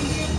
Piece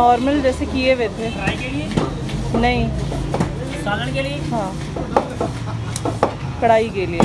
normal जैसे किए हुए थे। नहीं। सालन के लिए? हाँ। कढ़ाई के लिए।